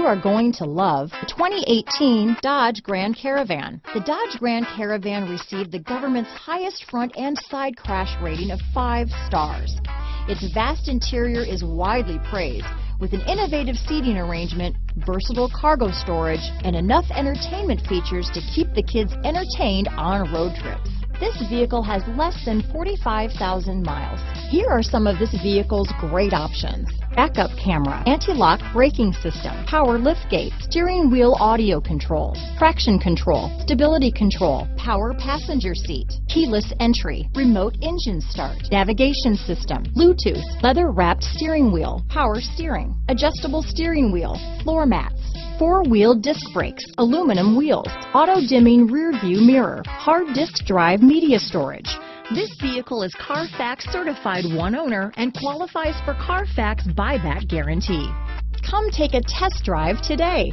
you are going to love the 2018 Dodge Grand Caravan. The Dodge Grand Caravan received the government's highest front and side crash rating of five stars. Its vast interior is widely praised, with an innovative seating arrangement, versatile cargo storage, and enough entertainment features to keep the kids entertained on road trips. This vehicle has less than 45,000 miles. Here are some of this vehicle's great options. Backup camera, anti-lock braking system, power liftgate, steering wheel audio controls, traction control, stability control, power passenger seat, keyless entry, remote engine start, navigation system, Bluetooth, leather wrapped steering wheel, power steering, adjustable steering wheel, floor mats, four-wheel disc brakes, aluminum wheels, auto-dimming rear view mirror, hard disk drive media storage. This vehicle is Carfax certified one owner and qualifies for Carfax buyback guarantee. Come take a test drive today.